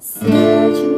Search